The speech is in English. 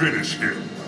finish him.